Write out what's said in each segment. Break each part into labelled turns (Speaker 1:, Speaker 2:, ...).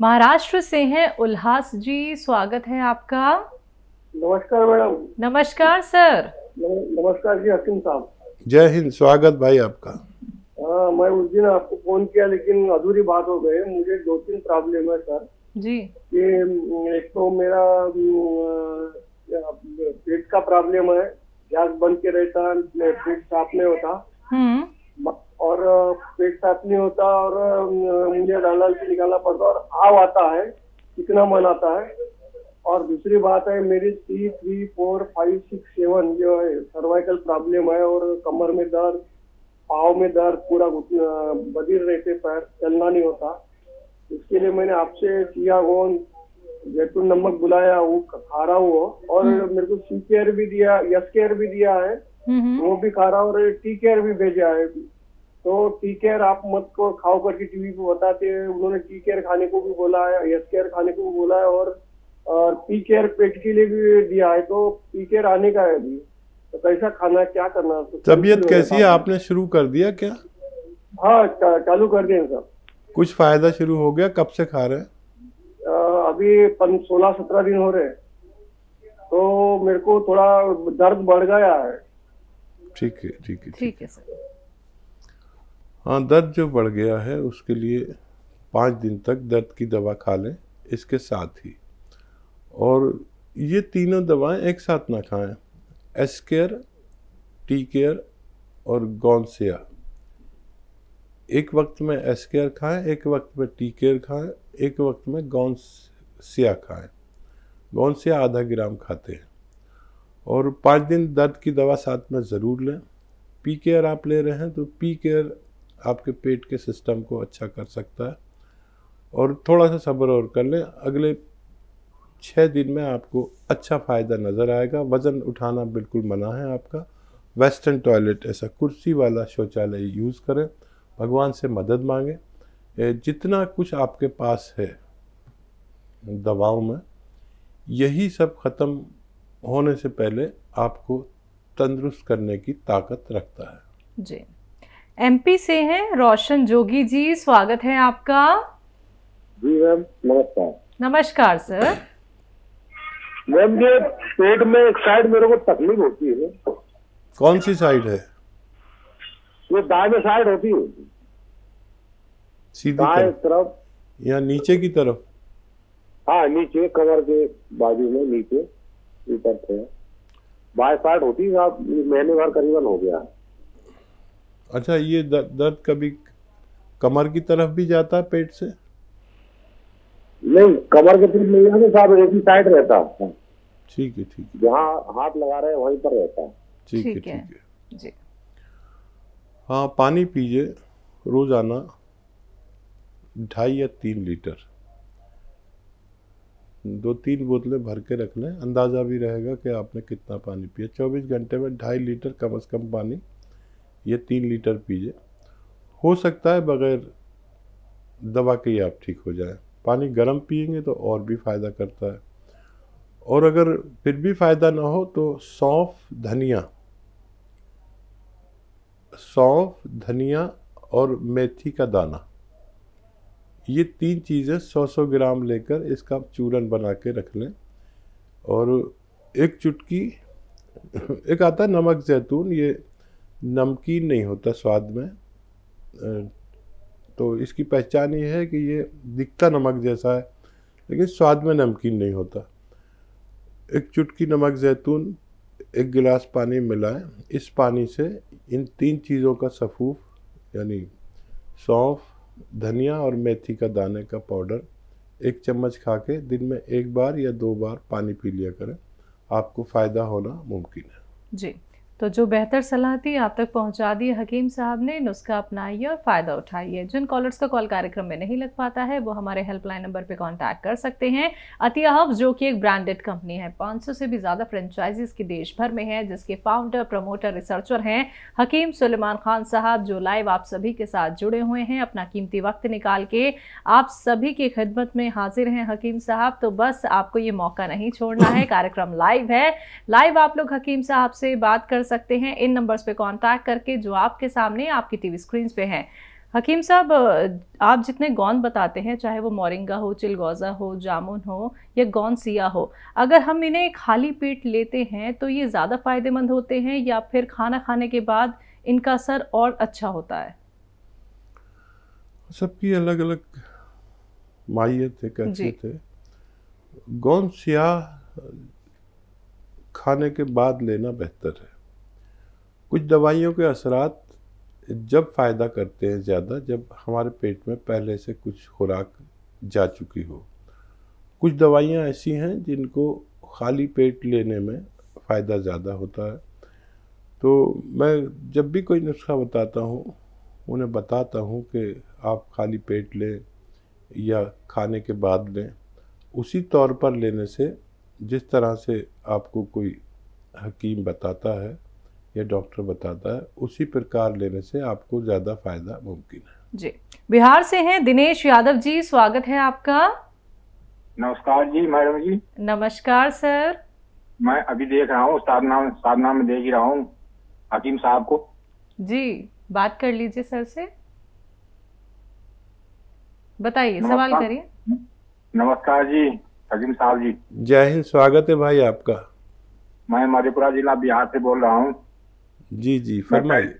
Speaker 1: महाराष्ट्र से हैं उल्हास जी स्वागत है आपका।
Speaker 2: नमस्कार मैडम।
Speaker 1: नमस्कार सर।
Speaker 2: नमस्कार जी हकीम साहब।
Speaker 3: जय हिंद स्वागत भाई आपका।
Speaker 2: हाँ मैं उस दिन आपको फ़ोन किया लेकिन अधूरी बात हो गई। मुझे दो तीन प्रॉब्लम है सर।
Speaker 1: जी।
Speaker 2: ये एक तो मेरा पेट का प्रॉब्लम है। गैस बन के रहता पेट साफ़ नहीं होता।
Speaker 1: हम्म।
Speaker 2: और पेट साफ़ नहीं होता और मुझे डाल डाल के निकालना पड़ता और आव आता है कितना मन आता है। और दूसरी बात है मेरी three three four five six seven जो है सर्वाइकल प्रॉब्लम है और कमर में दर्द पाव में दर्द पूरा बदिर रहते पैर चलना नहीं होता। इसके लिए मैंने आपसे किया फ़ोन जैतून नमक बुलाया वो खा रहा हूँ वो। और मेरे को सी केयर भी दिया यस केयर भी दिया है।
Speaker 1: हम्म
Speaker 2: वो भी खा रहा हूँ और टी केयर भी भेजा है। तो टी केयर आप मत को खाओ करके टीवी पे बताते हैं। उन्होंने टी केयर खाने को भी बोला है यस केयर खाने को भी बोला है और और पी केयर पेट के लिए भी दिया है। तो पी केयर आने का है अभी। तो कैसा खाना है, क्या करना है?
Speaker 3: तबीयत कैसी है? आपने शुरू कर दिया क्या?
Speaker 2: हाँ चालू कर दिया सर
Speaker 3: कुछ फ़ायदा शुरू हो गया? कब से खा रहे हैं?
Speaker 2: अभी सोलह सत्रह दिन हो रहे हैं। तो मेरे को थोड़ा दर्द बढ़ गया है।
Speaker 3: ठीक है ठीक है ठीक
Speaker 1: है। सर।
Speaker 3: हाँ दर्द जो बढ़ गया है, उसके लिए पाँच दिन तक दर्द की दवा खा लें, इसके साथ ही। और ये तीनों दवाएँ एक साथ ना खाएँ। एस केयर टी केयर और गौनसिया एक वक्त में एस केयर खाएँ, एक वक्त में टी केयर खाएँ, एक वक्त में गौनसिया खाएँ। गौनसिया आधा ग्राम खाते हैं। और पाँच दिन दर्द की दवा साथ में ज़रूर लें। पी केयर आप ले रहे हैं तो पी केयर आपके पेट के सिस्टम को अच्छा कर सकता है। और थोड़ा सा सब्र और कर लें। अगले छः दिन में आपको अच्छा फ़ायदा नज़र आएगा। वज़न उठाना बिल्कुल मना है आपका। वेस्टर्न टॉयलेट ऐसा कुर्सी वाला शौचालय यूज़ करें। भगवान से मदद मांगें। जितना कुछ आपके पास है दवाओं में, यही सब ख़त्म होने से पहले आपको तंदुरुस्त करने की ताकत रखता है।
Speaker 1: जी। एमपी से हैं रोशन जोगी जी स्वागत है आपका।
Speaker 2: जी मैम नमस्कार।
Speaker 1: नमस्कार सर।
Speaker 2: मैम ये पेट में एक साइड मेरे को तकलीफ़ होती है।
Speaker 3: कौन सी साइड है?
Speaker 2: ये दाएँ साइड होती है।
Speaker 3: सीधी
Speaker 2: दाएँ
Speaker 3: तरफ़। या नीचे की तरफ़?
Speaker 2: हाँ नीचे कमर के बाजू में नीचे ऊपर थे बाएँ साइड होती है आप महीने भर करीबन हो गया।
Speaker 3: अच्छा ये दर, दर्द कभी कमर की तरफ़ भी जाता है पेट से?
Speaker 2: नहीं कमर के पीठ नहीं है साहब एक ही साइड रहता है
Speaker 3: ठीक है ठीक है।
Speaker 2: जहाँ हाथ लगा रहे हैं वहीं पर रहता है।
Speaker 3: ठीक है
Speaker 1: ठीक है।
Speaker 3: है।
Speaker 1: जी।
Speaker 3: हाँ पानी पीजिए रोज़ाना ढाई या तीन लीटर। दो तीन बोतलें भर के रख लें अंदाज़ा भी रहेगा कि आपने कितना पानी पिया। चौबीस घंटे में ढाई लीटर कम से कम पानी ये तीन लीटर पीजिए। हो सकता है बगैर दवा के ही आप ठीक हो जाए। पानी गर्म पिएँगे तो और भी फ़ायदा करता है। और अगर फिर भी फ़ायदा ना हो तो सौंफ, धनिया। सौंफ, धनिया और मेथी का दाना। ये तीन चीज़ें सौ सौ ग्राम लेकर इसका चूरन बना के रख लें। और एक चुटकी, एक आता है नमक जैतून, ये नमकीन नहीं होता स्वाद में। तो इसकी पहचान ये है कि ये दिखता नमक जैसा है, लेकिन स्वाद में नमकीन नहीं होता। एक चुटकी नमक जैतून, एक गिलास पानी मिलाएँ। इस पानी से इन तीन चीज़ों का सफूफ, यानी सौंफ, धनिया और मेथी का दाने का पाउडर एक चम्मच खा के दिन में एक बार या दो बार पानी पी लिया करें। आपको फ़ायदा होना मुमकिन है।
Speaker 1: जी। तो जो बेहतर सलाह थी आप तक पहुँचा दी। हकीम साहब ने नुस्खा अपनाइए और फ़ायदा उठाइए। जिन कॉलर्स का कॉल कार्यक्रम में नहीं लग पाता है वो हमारे हेल्पलाइन नंबर पे कांटेक्ट कर सकते हैं। अतिया हब्स जो कि एक ब्रांडेड कंपनी है। 500 से भी ज़्यादा फ्रेंचाइजीज की देश भर में है जिसके फाउंडर प्रमोटर रिसर्चर हैं। हकीम सुलेमान खान साहब जो लाइव आप सभी के साथ जुड़े हुए हैं अपना कीमती वक्त निकाल के आप सभी की खिदमत में हाजिर हैं हकीम साहब। तो बस आपको ये मौका नहीं छोड़ना है। कार्यक्रम लाइव है। लाइव आप लोग हकीम साहब से बात कर सकते हैं। इन नंबर्स पे कांटेक्ट करके जो आपके सामने आपकी टीवी स्क्रीन पे हैं। हकीम साहब आप जितने गौन बताते हैं चाहे वो मोरिंगा हो चिलगोज़ा हो जामुन हो या गौन सिया हो अगर हम इन्हें खाली पेट लेते हैं तो ये ज़्यादा फ़ायदेमंद होते हैं या फिर खाना खाने के बाद इनका असर और अच्छा होता है?
Speaker 3: सबकी अलग अलग माहियत है कैसे थे गौन सियाह खाने के बाद लेना बेहतर है। कुछ दवाइयों के असरात जब फ़ायदा करते हैं ज़्यादा, जब हमारे पेट में पहले से कुछ खुराक जा चुकी हो। कुछ दवाइयाँ ऐसी हैं जिनको खाली पेट लेने में फ़ायदा ज़्यादा होता है। तो मैं जब भी कोई नुस्खा बताता हूँ, उन्हें बताता हूँ कि आप खाली पेट लें या खाने के बाद लें, उसी तौर पर लेने से जिस तरह से आपको कोई हकीम बताता है या डॉक्टर बताता है उसी प्रकार लेने से आपको ज़्यादा फ़ायदा मुमकिन है।
Speaker 1: जी। बिहार से हैं दिनेश यादव जी स्वागत है आपका।
Speaker 4: नमस्कार जी मैडम जी।
Speaker 1: नमस्कार सर।
Speaker 4: मैं अभी देख रहा हूँ साधना साधना में देख ही रहा हूँ हकीम साहब को।
Speaker 1: जी बात कर लीजिए सर से। बताइए सवाल करिए।
Speaker 4: नमस्कार जी हकीम साहब जी।
Speaker 3: जय हिंद स्वागत है भाई आपका।
Speaker 4: मैं मधेपुरा जिला बिहार से बोल रहा हूँ।
Speaker 3: जी जी फरमाइए।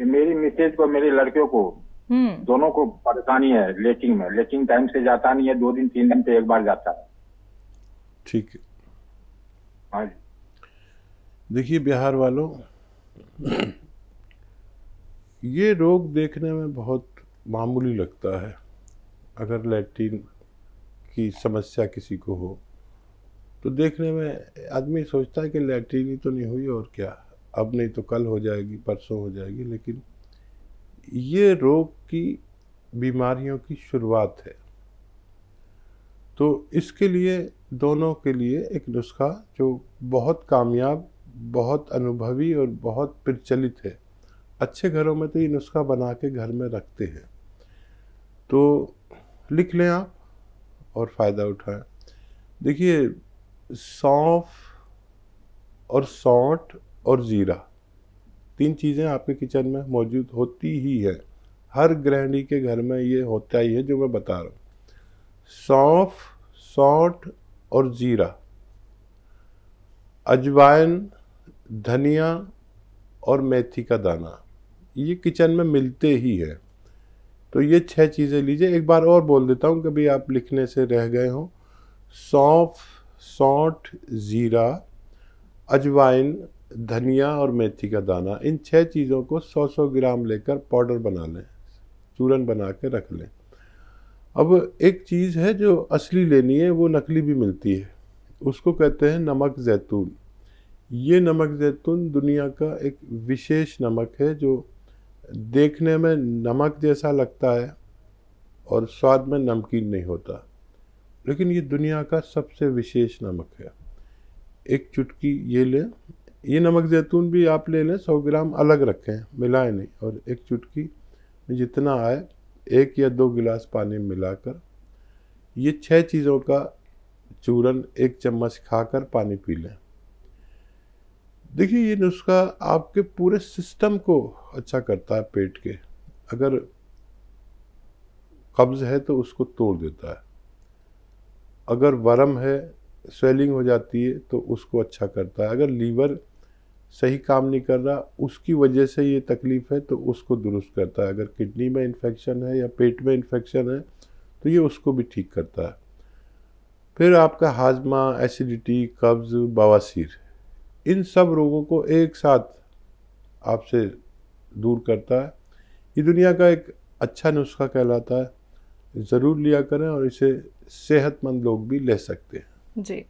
Speaker 4: मेरी मिसेज को मेरे लड़कियों को
Speaker 1: हम्म।
Speaker 4: दोनों को परेशानी है लेटिंग में लेटिंग टाइम से जाता नहीं है दो दिन तीन दिन पे एक बार जाता है।
Speaker 3: ठीक है।
Speaker 4: हाँ जी।
Speaker 3: देखिए बिहार वालों ये रोग देखने में बहुत मामूली लगता है अगर लैट्रिन की समस्या किसी को हो। तो देखने में आदमी सोचता है कि लैट्रिन तो नहीं हुई और क्या। अब नहीं तो कल हो जाएगी, परसों हो जाएगी, लेकिन ये रोग की, बीमारियों की शुरुआत है। तो इसके लिए, दोनों के लिए एक नुस्खा जो बहुत कामयाब, बहुत अनुभवी और बहुत प्रचलित है। अच्छे घरों में तो ये नुस्खा बना के घर में रखते हैं। तो लिख लें आप और फ़ायदा उठाएँ। देखिए सौंफ और सौंठ और ज़ीरा, तीन चीज़ें आपके किचन में मौजूद होती ही है। हर गृहिणी के घर में ये होता ही है जो मैं बता रहा हूँ। सौंफ, सौंठ और ज़ीरा, अजवाइन, धनिया और मेथी का दाना, ये किचन में मिलते ही है। तो ये छह चीज़ें लीजिए। एक बार और बोल देता हूँ, कभी आप लिखने से रह गए हों। सौंफ सौंठ, ज़ीरा, अजवाइन, धनिया और मेथी का दाना, इन छह चीज़ों को 100-100 ग्राम लेकर पाउडर बना लें, चूरन बना के रख लें। अब एक चीज़ है जो असली लेनी है, वो नकली भी मिलती है। उसको कहते हैं नमक जैतून। ये नमक जैतून दुनिया का एक विशेष नमक है, जो देखने में नमक जैसा लगता है और स्वाद में नमकीन नहीं होता। लेकिन ये दुनिया का सबसे विशेष नमक है। एक चुटकी ये लें, ये नमक जैतून भी आप ले लें, सौ ग्राम अलग रखें, मिलाएँ नहीं। और एक चुटकी में जितना आए, एक या दो गिलास पानी मिलाकर, ये छह चीज़ों का चूरन एक चम्मच खाकर पानी पी लें। देखिए, ये नुस्खा आपके पूरे सिस्टम को अच्छा करता है पेट के। अगर कब्ज़ है तो उसको तोड़ देता है। अगर वरम है, स्वेलिंग हो जाती है तो उसको अच्छा करता है। अगर लीवर सही काम नहीं कर रहा, उसकी वजह से ये तकलीफ़ है तो उसको दुरुस्त करता है। अगर किडनी में इन्फेक्शन है या पेट में इन्फेक्शन है तो ये उसको भी ठीक करता है। फिर आपका हाजमा, एसिडिटी, कब्ज़, बवासीर, इन सब रोगों को एक साथ आपसे दूर करता है। ये दुनिया का एक अच्छा नुस्खा कहलाता है। ज़रूर लिया करें और इसे सेहतमंद लोग भी ले सकते हैं।
Speaker 1: जी।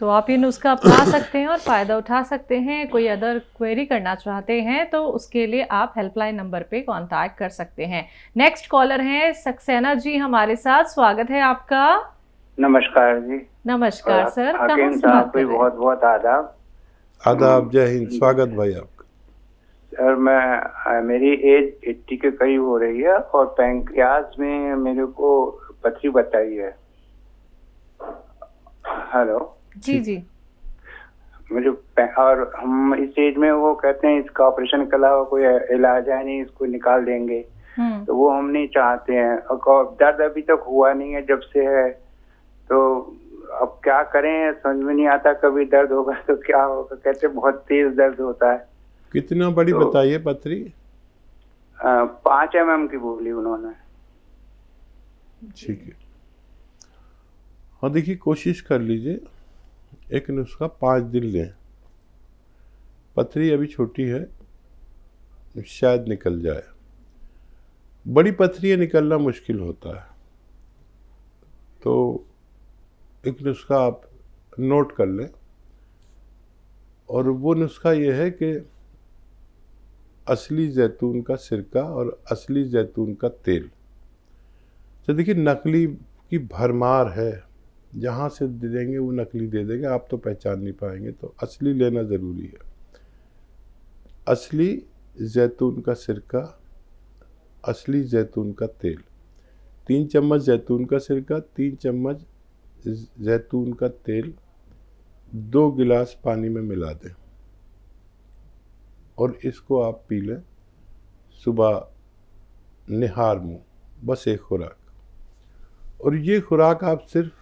Speaker 1: तो आप ये नुस्खा अपना सकते हैं और फ़ायदा उठा सकते हैं। कोई अदर क्वेरी करना चाहते हैं तो उसके लिए आप हेल्पलाइन नंबर पे कांटेक्ट कर सकते हैं। नेक्स्ट कॉलर हैं सक्सेना जी हमारे साथ। स्वागत है आपका।
Speaker 5: नमस्कार जी।
Speaker 1: नमस्कार सर। कहाँ से बात कर रहे हैं?
Speaker 5: बहुत बहुत आदाब।
Speaker 3: आदाब। जय हिंद। स्वागत भाई आपका।
Speaker 5: सर मैं मेरी एज एट्टी के करीब हो रही है और पैंक्रियाज में मेरे को पथरी बताई है। हेलो
Speaker 1: जी जी।
Speaker 5: मुझे और हम इस एज में वो कहते हैं इसका ऑपरेशन के अलावा कोई इलाज है नहीं इसको निकाल देंगे।
Speaker 1: हम्म।
Speaker 5: तो वो हम नहीं चाहते हैं। और दर्द अभी तक हुआ नहीं है जब से है। तो अब क्या करें? समझ में नहीं आता कभी दर्द होगा तो क्या होगा? कहते बहुत तेज दर्द होता है।
Speaker 3: कितना बड़ी
Speaker 5: तो-
Speaker 3: बताइए पथरी
Speaker 5: पाँच एम एम की बोली उन्होंने।
Speaker 3: ठीक है। हाँ देखिए कोशिश कर लीजिए। एक नुस्खा पाँच दिन लें। पथरी अभी छोटी है शायद निकल जाए। बड़ी पथरियाँ निकलना मुश्किल होता है। तो एक नुस्खा आप नोट कर लें। और वो नुस्खा ये है कि असली जैतून का सिरका और असली जैतून का तेल। तो देखिए, नकली की भरमार है। जहाँ से दे देंगे, वो नकली दे देंगे। आप तो पहचान नहीं पाएँगे तो असली लेना ज़रूरी है। असली जैतून का सिरका, असली जैतून का तेल। तीन चम्मच जैतून का सिरका, तीन चम्मच जैतून का तेल, दो गिलास पानी में मिला दें। और इसको आप पी लें। सुबह निहार मुँह, बस एक खुराक। और ये खुराक आप सिर्फ़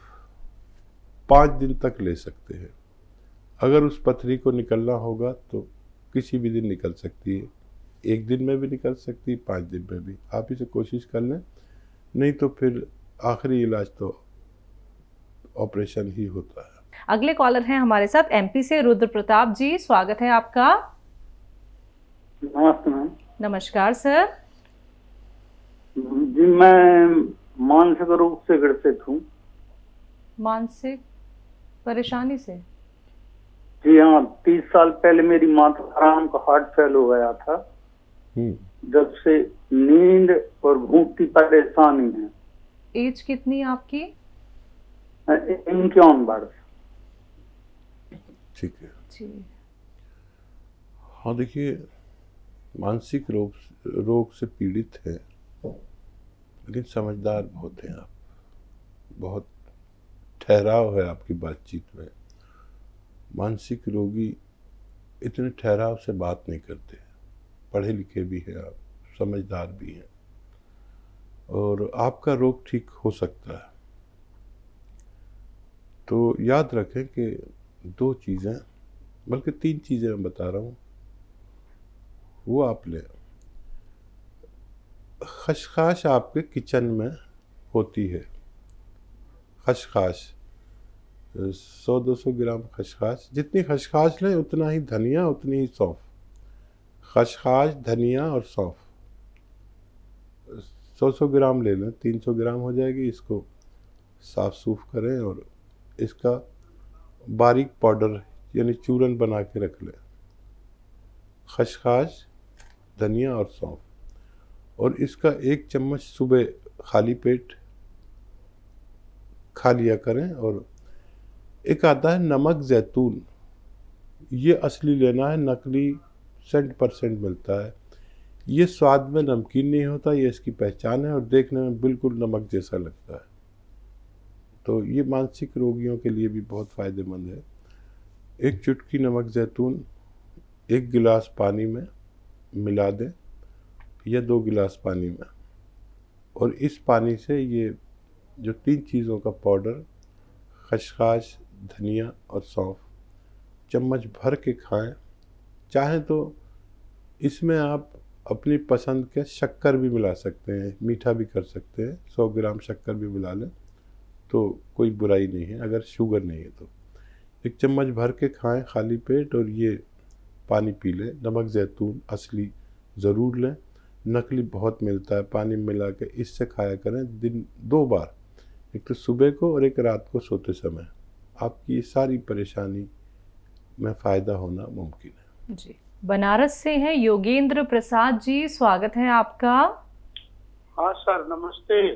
Speaker 3: पाँच दिन तक ले सकते हैं। अगर उस पथरी को निकलना होगा तो किसी भी दिन निकल सकती है। एक दिन में भी निकल सकती है, पाँच दिन में भी। आप इसे कोशिश कर लें, नहीं तो फिर आखिरी इलाज तो ऑपरेशन ही होता है।
Speaker 1: अगले कॉलर हैं हमारे साथ एमपी से रुद्र प्रताप जी, स्वागत है आपका।
Speaker 6: नमस्ते मैम
Speaker 1: नमस्कार सर।
Speaker 6: जी मैं मानसिक रूप से ग्रसित हूँ।
Speaker 1: मानसिक? परेशानी से?
Speaker 6: जी हाँ तीस साल पहले मेरी माता राम का हार्ट फेल हो गया था।
Speaker 3: हम्म।
Speaker 6: जब से नींद और भूख की परेशानी है।
Speaker 1: एज कितनी आपकी?
Speaker 6: इक्यावन वर्ष।
Speaker 3: ठीक है।
Speaker 1: जी।
Speaker 3: हाँ देखिए मानसिक रोग रोग से पीड़ित हैं। लेकिन समझदार बहुत हैं आप। बहुत ठहराव है आपकी बातचीत में। मानसिक रोगी इतने ठहराव से बात नहीं करते पढ़े लिखे भी हैं आप, समझदार भी हैं। और आपका रोग ठीक हो सकता है। तो याद रखें कि दो चीज़ें, बल्कि तीन चीज़ें मैं बता रहा हूँ। वो आप लें खशखाश आपके किचन में होती है। खशखाश, सौ दो सौ ग्राम खशखाश, जितनी खशखाश लें उतना ही धनिया, उतनी ही सौंफ। खशखाश, धनिया और सौंफ। सौ सौ ग्राम ले लें, तीन सौ ग्राम हो जाएगी, इसको साफ़ सूफ करें और इसका बारीक पाउडर यानी चूरन बना के रख लें। खशखाश धनिया और सौंफ। और इसका एक चम्मच सुबह खाली पेट खा लिया करें और एक आता है नमक जैतून। ये असली लेना है, नकली सेंट परसेंट मिलता है। ये स्वाद में नमकीन नहीं होता, ये इसकी पहचान है और देखने में बिल्कुल नमक जैसा लगता है। तो ये मानसिक रोगियों के लिए भी बहुत फ़ायदेमंद है। एक चुटकी नमक जैतून, एक गिलास पानी में मिला दें या दो गिलास पानी में। और इस पानी से ये जो तीन चीज़ों का पाउडर, खशखाश, धनिया और सौंफ, चम्मच भर के खाएँ। चाहें तो इसमें आप अपनी पसंद के शक्कर भी मिला सकते हैं, मीठा भी कर सकते हैं, सौ ग्राम शक्कर भी मिला लें तो कोई बुराई नहीं है, अगर शुगर नहीं है तो। एक चम्मच भर के खाएँ खाली पेट और ये पानी पी लें नमक जैतून असली ज़रूर लें। नकली बहुत मिलता है पानी मिला के इससे खाया करें दिन दो बार एक तो सुबह को और एक रात को सोते समय। आपकी ये सारी परेशानी में फ़ायदा होना मुमकिन है।
Speaker 1: जी। बनारस से हैं योगेंद्र प्रसाद जी स्वागत है आपका।
Speaker 2: हाँ सर नमस्ते।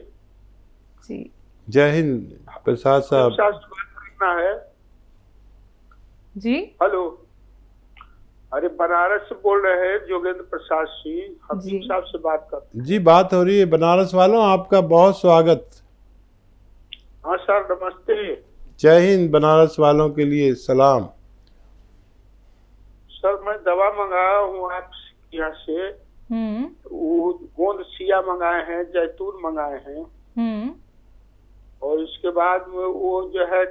Speaker 1: जी।
Speaker 3: जय हिंद प्रसाद साहब।
Speaker 2: है।
Speaker 1: जी।
Speaker 2: हेलो। अरे बनारस से बोल रहे हैं जोगेंद्र प्रसाद सिंह हकीम साहब से बात कर
Speaker 3: जी बात हो रही है। बनारस वालों आपका बहुत स्वागत।
Speaker 2: हाँ सर नमस्ते।
Speaker 3: जय हिंद बनारस वालों के लिए सलाम।
Speaker 7: सर मैं दवा मंगाया हूँ आपके यहाँ से।
Speaker 1: हम्म।
Speaker 7: वो गोंद सिया मंगाए हैं जैतून मंगाए हैं।
Speaker 1: हम्म।
Speaker 7: और इसके बाद वो जो है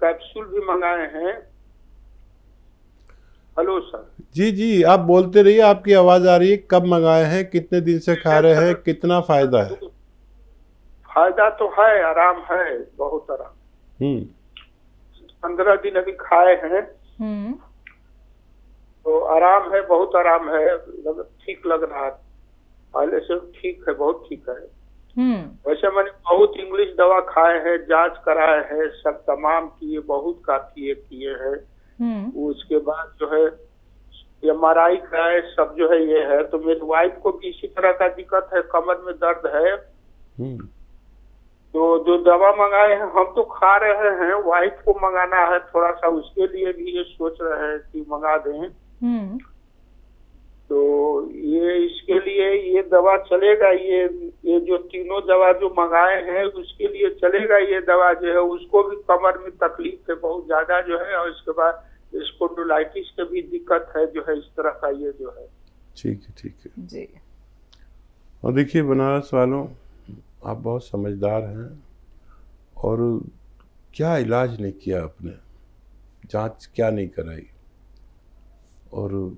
Speaker 7: कैप्सूल भी मंगाए हैं। हेलो सर
Speaker 3: जी जी आप बोलते रहिए आपकी आवाज़ आ रही है कब मंगाए हैं कितने दिन से खा रहे हैं कितना फ़ायदा है?
Speaker 7: फ़ायदा तो है आराम है बहुत आराम।
Speaker 3: हम्म।
Speaker 7: पंद्रह दिन अभी खाए हैं।
Speaker 1: हम्म।
Speaker 7: तो आराम है बहुत आराम है ठीक लग रहा है। पहले से ठीक है बहुत ठीक है।
Speaker 1: हम्म।
Speaker 7: वैसे मैंने बहुत इंग्लिश दवा खाए हैं जाँच कराए हैं सब तमाम किए बहुत काफ़ी किए हैं। उसके बाद जो है एम आर आई कराए सब जो है ये है। तो मेरी वाइफ को भी इसी तरह का दिक्कत है कमर में दर्द है।
Speaker 3: हम्म।
Speaker 7: तो जो दवा मंगाए हैं हम तो खा रहे हैं वाइफ को मंगाना है। थोड़ा सा उसके लिए भी ये सोच रहे हैं कि मंगा दें।
Speaker 1: हम्म।
Speaker 7: तो ये इसके लिए ये दवा चलेगा ये ये जो तीनों दवा जो मंगाए हैं उसके लिए चलेगा ये दवा जो है उसको भी कमर में तकलीफ़ है बहुत ज़्यादा जो है और इसके बाद स्पोंडोलाइटिस के भी दिक्कत है जो है इस तरह का ये जो है।
Speaker 3: ठीक है ठीक है।
Speaker 1: जी।
Speaker 3: और देखिए बनारस वालों आप बहुत समझदार हैं और क्या इलाज नहीं किया आपने? जाँच क्या नहीं कराई? और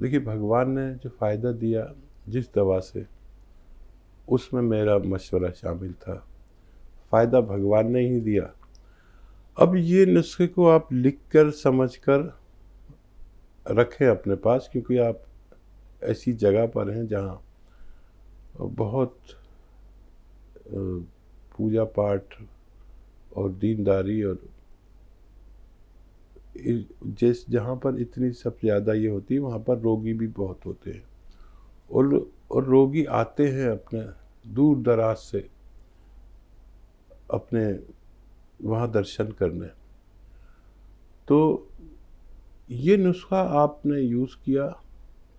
Speaker 3: देखिए, भगवान ने जो फ़ायदा दिया जिस दवा से, उसमें मेरा मशवरा शामिल था। फ़ायदा भगवान ने ही दिया। अब ये नुस्खे को आप लिख कर समझ कर रखें अपने पास, क्योंकि आप ऐसी जगह पर हैं जहाँ बहुत पूजा पाठ और दीनदारी और जिस, जहाँ पर इतनी सब ज़्यादा ये होती है, वहाँ पर रोगी भी बहुत होते हैं। और और रोगी आते हैं अपने दूर दराज से अपने वहाँ दर्शन करने। तो ये नुस्खा आपने यूज़ किया,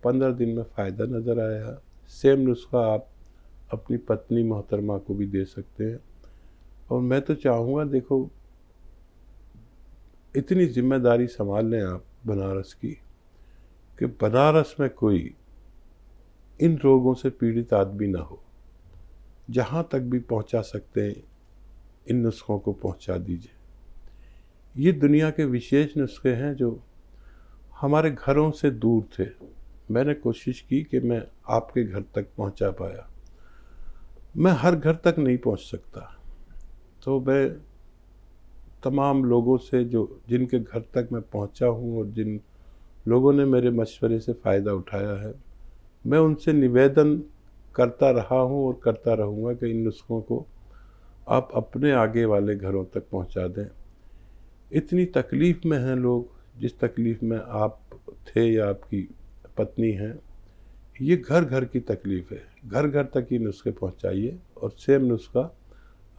Speaker 3: पंद्रह दिन में फ़ायदा नज़र आया। सेम नुस्खा आप अपनी पत्नी मोहतरमा को भी दे सकते हैं। और मैं तो चाहूँगा, देखो इतनी ज़िम्मेदारी संभाल लें आप बनारस की कि बनारस में कोई इन रोगों से पीड़ित आदमी ना हो। जहाँ तक भी पहुँचा सकते हैं, इन नुस्खों को पहुँचा दीजिए। ये दुनिया के विशेष नुस्खे हैं जो हमारे घरों से दूर थे। मैंने कोशिश की कि मैं आपके घर तक पहुँचा पाया। मैं हर घर तक नहीं पहुँच सकता। तो मैं तमाम लोगों से जो, जिनके घर तक मैं पहुँचा हूँ और जिन लोगों ने मेरे मशवरे से फ़ायदा उठाया है, मैं उनसे निवेदन करता रहा हूँ और करता रहूँगा कि इन नुस्खों को आप अपने आगे वाले घरों तक पहुँचा दें। इतनी तकलीफ़ में हैं लोग, जिस तकलीफ़ में आप थे या आपकी पत्नी हैं, ये घर घर की तकलीफ़ है। घर घर तक ये नुस्खे पहुंचाइए और सेम नुस्खा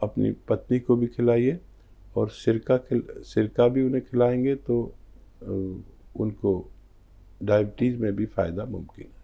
Speaker 3: अपनी पत्नी को भी खिलाइए। और सिरका सिरका भी उन्हें खिलाएँगे तो उनको डायबिटीज़ में भी फ़ायदा मुमकिन है।